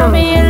I mean.